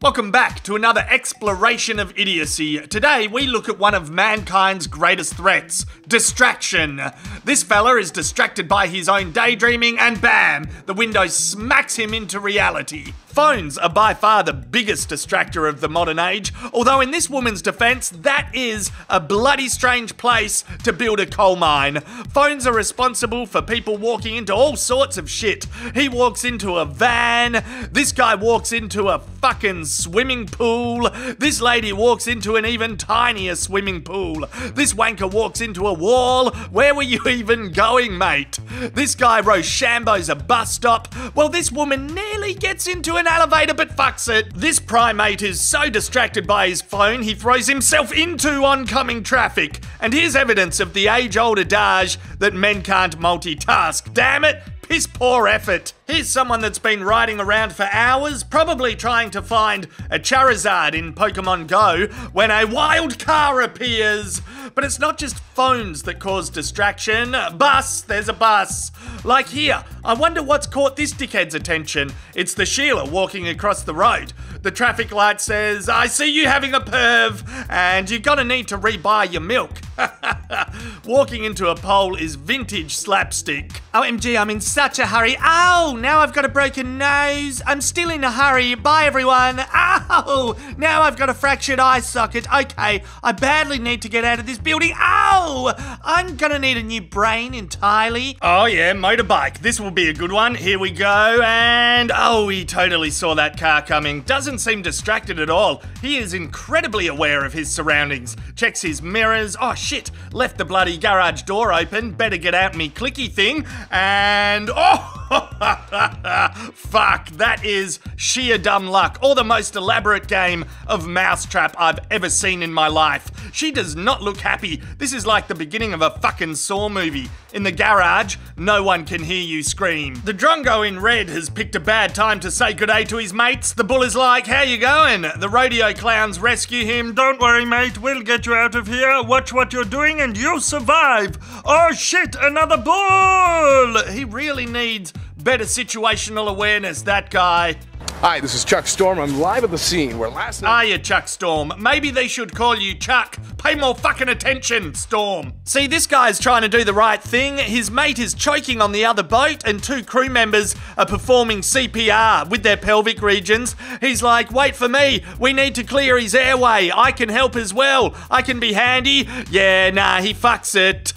Welcome back to another exploration of idiocy. Today we look at one of mankind's greatest threats distraction. This fella is distracted by his own daydreaming, and bam, the window smacks him into reality. Phones are by far the biggest distractor of the modern age, although, in this woman's defense, that is a bloody strange place to build a coal mine. Phones are responsible for people walking into all sorts of shit. He walks into a van, this guy walks into a fucking swimming pool, this lady walks into an even tinier swimming pool, this wanker walks into a wall. Where were you even going, mate? This guy Rochambeau's a bus stop. Well, this woman nearly gets into an elevator but fucks it. This primate is so distracted by his phone he throws himself into oncoming traffic. And here's evidence of the age old adage that men can't multitask. Damn it! Piss poor effort. Here's someone that's been riding around for hours, probably trying to find a Charizard in Pokemon Go, when a wild car appears. But it's not just phones that cause distraction. Bus, there's a bus. Like here, I wonder what's caught this dickhead's attention. It's the Sheila walking across the road. The traffic light says, I see you having a perv, and you're gonna need to rebuy your milk. Walking into a pole is vintage slapstick. OMG, I'm in such a hurry. Ow! Now I've got a broken nose. I'm still in a hurry. Bye, everyone. Ow! Now I've got a fractured eye socket. Okay, I badly need to get out of this building. Ow! I'm gonna need a new brain entirely. Oh, yeah, motorbike. This will be a good one. Here we go. And oh, he totally saw that car coming. Doesn't seem distracted at all. He is incredibly aware of his surroundings. Checks his mirrors. Oh, shit. Left the bloody garage door open. Better get out me clicky thing. And oh! Fuck, that is sheer dumb luck, or the most elaborate game of mousetrap I've ever seen in my life. She does not look happy. This is like the beginning of a fucking Saw movie. In the garage, no one can hear you scream. The drongo in red has picked a bad time to say good day to his mates. The bull is like, how you going? The rodeo clowns rescue him. Don't worry, mate, we'll get you out of here. Watch what you're doing and you'll survive. Oh shit, another bull! He really needs better situational awareness, that guy. Hi, this is Chuck Storm. I'm live at the scene where last night. Are you, Chuck Storm? Maybe they should call you Chuck. Pay more fucking attention, Storm. See, this guy's trying to do the right thing. His mate is choking on the other boat, and two crew members are performing CPR with their pelvic regions. He's like, wait for me. We need to clear his airway. I can help as well. I can be handy. Yeah, nah, he fucks it.